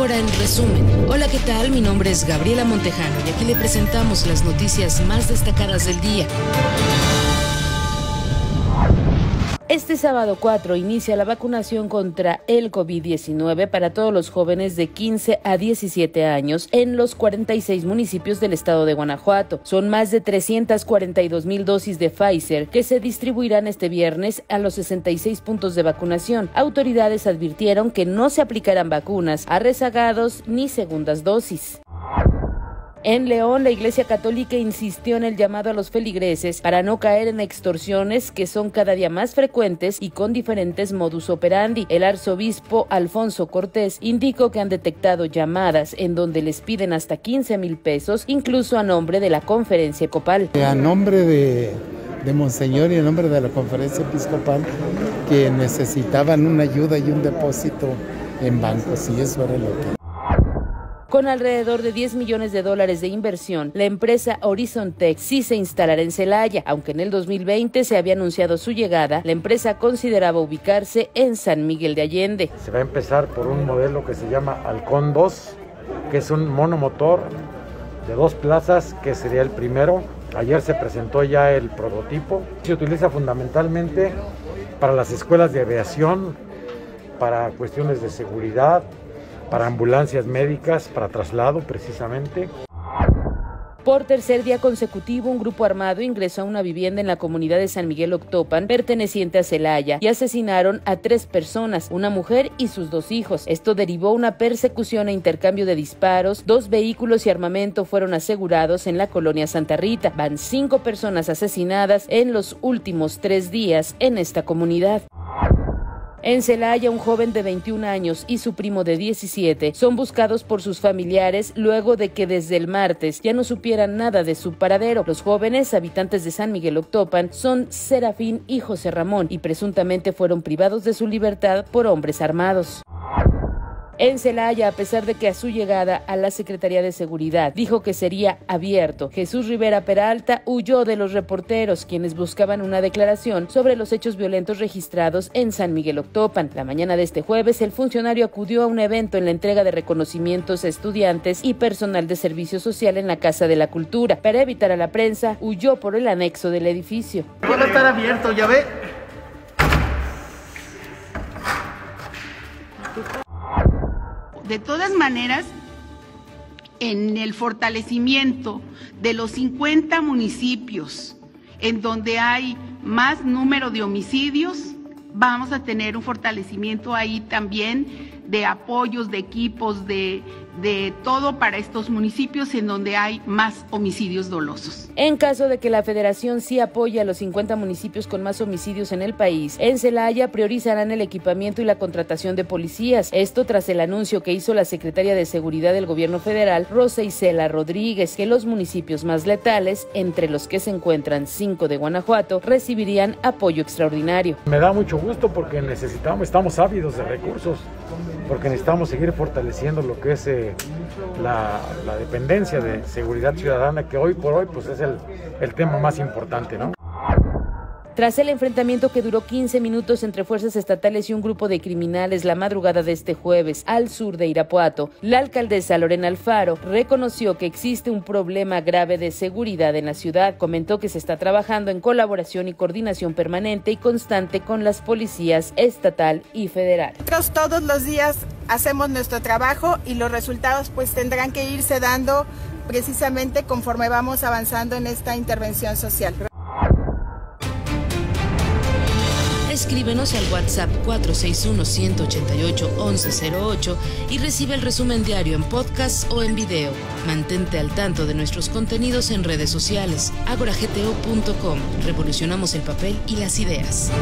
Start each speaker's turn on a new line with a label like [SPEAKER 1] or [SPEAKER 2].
[SPEAKER 1] Agora en resumen. Hola, ¿qué tal? Mi nombre es Gabriela Montejano y aquí le presentamos las noticias más destacadas del día. Este sábado 4 inicia la vacunación contra el COVID-19 para todos los jóvenes de 15 a 17 años en los 46 municipios del estado de Guanajuato. Son más de 342 mil dosis de Pfizer que se distribuirán este viernes a los 66 puntos de vacunación. Autoridades advirtieron que no se aplicarán vacunas a rezagados ni segundas dosis. En León, la Iglesia Católica insistió en el llamado a los feligreses para no caer en extorsiones que son cada día más frecuentes y con diferentes modus operandi. El arzobispo Alfonso Cortés indicó que han detectado llamadas en donde les piden hasta 15 mil pesos, incluso a nombre de la conferencia episcopal.
[SPEAKER 2] A nombre de Monseñor y a nombre de la conferencia episcopal, que necesitaban una ayuda y un depósito en bancos, y eso era lo que
[SPEAKER 1] con alrededor de 10 millones de dólares de inversión, la empresa Horizon Tech sí se instalará en Celaya. Aunque en el 2020 se había anunciado su llegada, la empresa consideraba ubicarse en San Miguel de Allende.
[SPEAKER 3] Se va a empezar por un modelo que se llama Halcón 2, que es un monomotor de dos plazas, que sería el primero. Ayer se presentó ya el prototipo. Se utiliza fundamentalmente para las escuelas de aviación, para cuestiones de seguridad, para ambulancias médicas, para traslado precisamente.
[SPEAKER 1] Por tercer día consecutivo, un grupo armado ingresó a una vivienda en la comunidad de San Miguel Octopan, perteneciente a Celaya, y asesinaron a tres personas, una mujer y sus dos hijos. Esto derivó una persecución e intercambio de disparos. Dos vehículos y armamento fueron asegurados en la colonia Santa Rita. Van cinco personas asesinadas en los últimos tres días en esta comunidad. En Celaya, un joven de 21 años y su primo de 17 son buscados por sus familiares luego de que desde el martes ya no supieran nada de su paradero. Los jóvenes, habitantes de San Miguel Octopan, son Serafín y José Ramón y presuntamente fueron privados de su libertad por hombres armados en Celaya, a pesar de que a su llegada a la Secretaría de Seguridad dijo que sería abierto. Jesús Rivera Peralta huyó de los reporteros, quienes buscaban una declaración sobre los hechos violentos registrados en San Miguel Octopan. La mañana de este jueves, el funcionario acudió a un evento en la entrega de reconocimientos a estudiantes y personal de servicio social en la Casa de la Cultura. Para evitar a la prensa, huyó por el anexo del edificio.
[SPEAKER 4] Puede estar abierto, ya ve.
[SPEAKER 5] De todas maneras, en el fortalecimiento de los 50 municipios en donde hay más número de homicidios, vamos a tener un fortalecimiento ahí también de apoyos, de equipos, de de todo para estos municipios en donde hay más homicidios dolosos.
[SPEAKER 1] En caso de que la federación sí apoye a los 50 municipios con más homicidios en el país, en Celaya priorizarán el equipamiento y la contratación de policías. Esto tras el anuncio que hizo la secretaria de Seguridad del Gobierno Federal, Rosa Isela Rodríguez, que los municipios más letales, entre los que se encuentran cinco de Guanajuato, recibirían apoyo extraordinario.
[SPEAKER 3] Me da mucho gusto porque necesitamos, estamos ávidos de recursos, porque necesitamos seguir fortaleciendo lo que es eh, la, dependencia de seguridad ciudadana, que hoy por hoy pues es el, el tema más importante, ¿no?
[SPEAKER 1] Tras el enfrentamiento que duró 15 minutos entre fuerzas estatales y un grupo de criminales la madrugada de este jueves al sur de Irapuato, la alcaldesa Lorena Alfaro reconoció que existe un problema grave de seguridad en la ciudad. Comentó que se está trabajando en colaboración y coordinación permanente y constante con las policías estatal y federal.
[SPEAKER 6] Todos los días hacemos nuestro trabajo y los resultados pues tendrán que irse dando precisamente conforme vamos avanzando en esta intervención social.
[SPEAKER 1] Escríbenos al WhatsApp 461-188-1108 y recibe el resumen diario en podcast o en video. Mantente al tanto de nuestros contenidos en redes sociales. agoragto.com. Revolucionamos el papel y las ideas.